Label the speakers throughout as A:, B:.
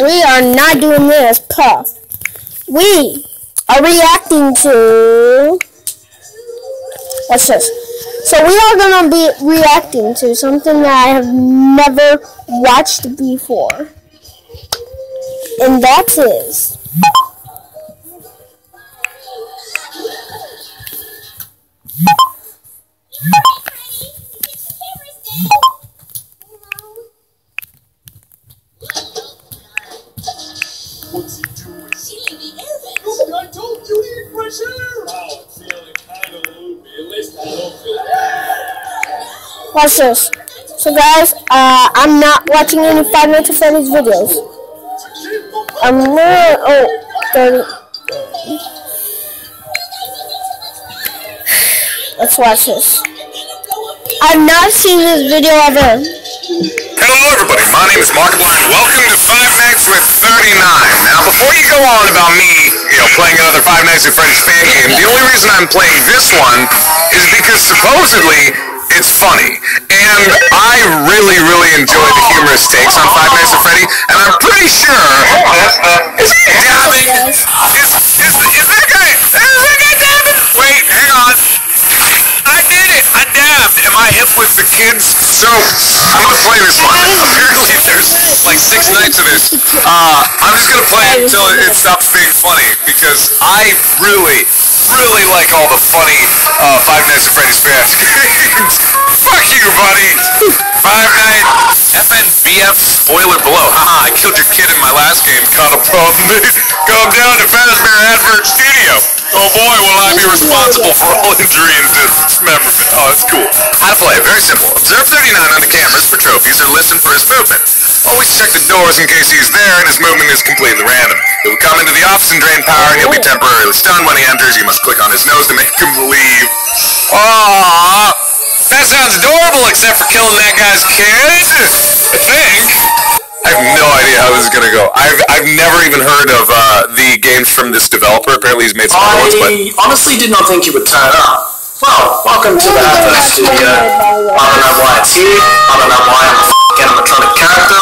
A: I'm not doing this. Puff. We are reacting to. What's this? So we are gonna be reacting to something that I have never watched before, and that is. Watch this. So guys, uh, I'm not watching any Five Nights at Freddy's videos. I'm more, Oh, 30. Let's watch this. I've not seen this video ever.
B: Hello everybody, my name is Markiplier and welcome to Five Nights with 39. Now before you go on about me, you know, playing another Five Nights at Freddy's fan game, the only reason I'm playing this one is because supposedly it's funny. And I really, really enjoy the humorous takes on Five Nights at Freddy, and I'm pretty sure... Is he dabbing? Is, is, is that guy... Is that guy dabbing? Wait, hang on. I did it! I dabbed! Am I hip with the kids? So, I'm gonna play this one. Apparently there's like six nights of this. Uh, I'm just gonna play it until it stops being funny, because I really, really like all the funny uh, Five Nights at Freddy's fans games. Fuck you, buddy! Five Nights, FNBF spoiler below. Haha, I killed your kid in my last game. Kind of problem. Come down to Fazbear Advert Studio. Oh boy, will I be responsible for all injury and dismemberment. Oh, that's cool. How to play? Very simple. Observe 39 on the cameras for trophies or listen for his movement. Always check the doors in case he's there and his movement is completely random. He will come into the office and drain power and he'll be temporarily stunned when he enters. You must click on his nose to make him leave. Aww. That sounds adorable except for killing that guy's kid. I think. I have no idea how this is gonna go. I've I've never even heard of uh, the games from this developer. Apparently, he's made some other ones, but
C: I honestly did not think you would turn up. Well, welcome to the Advert Studio. I don't know why it's here. I don't know why I'm a f***ing animatronic character.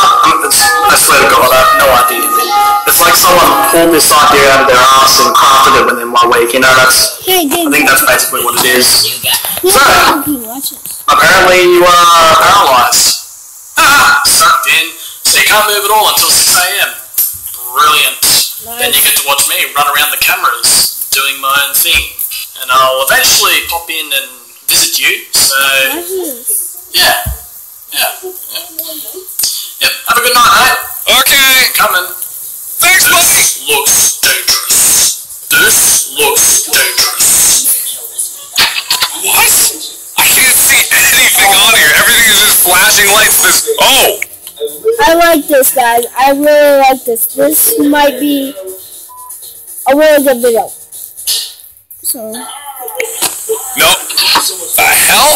C: Swear to God, I have no idea. It's like someone pulled this idea out of their ass and crafted it within one week. You know, that's. I think that's basically what it is. So, apparently you are paralyzed. Ah, sucked in. So you can't move at all until 6 a.m. Brilliant. Then you get to watch me run around the cameras doing my own thing. And I'll eventually pop in and visit you. So, yeah. Yeah. yeah. Yep. Have a good night, mate.
B: okay.
C: Coming.
B: Thanks, buddy.
C: This looks dangerous. This looks dangerous.
B: What? I can't see anything on here. Everything is just flashing lights. This. Oh.
A: I like this, guys. I really like this. This might be a really good video. So,
B: No. The hell?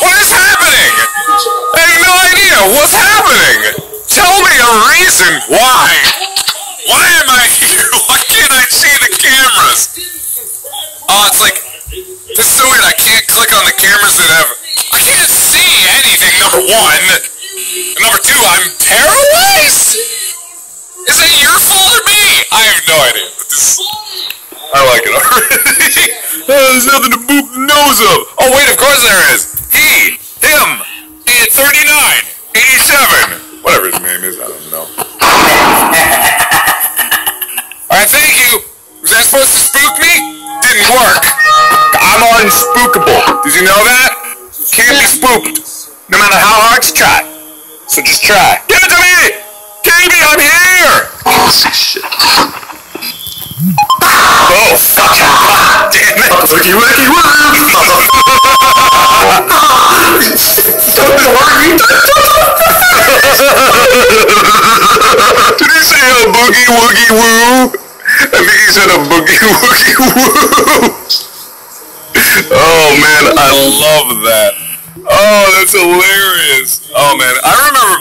B: What is happening? No idea. What's happening? Tell me a reason why. Why am I here? Why can't I see the cameras? Oh, it's like this is so weird. I can't click on the cameras that have. I can't see anything. Number one. And number two, I'm paralyzed. Is that your fault or me? I have no idea. But this. I like it already. there's nothing to boop the nose of. Oh, wait, of course there is. He, him, eh, 39, 87, whatever his name is, I don't know. Alright, thank you. Was that supposed to spook me? Didn't work. I'm unspookable. Did you know that? Can't be spooked. No matter how hard you try. So just try. Give it to me! Davey, I'm here! See shit. Oh, fuck. Damn it.
C: Wookie wookie woo!
B: Boogie woogie woo? I think he said a boogie woogie woo. Oh man, I love that. Oh, that's hilarious. Oh man, I remember.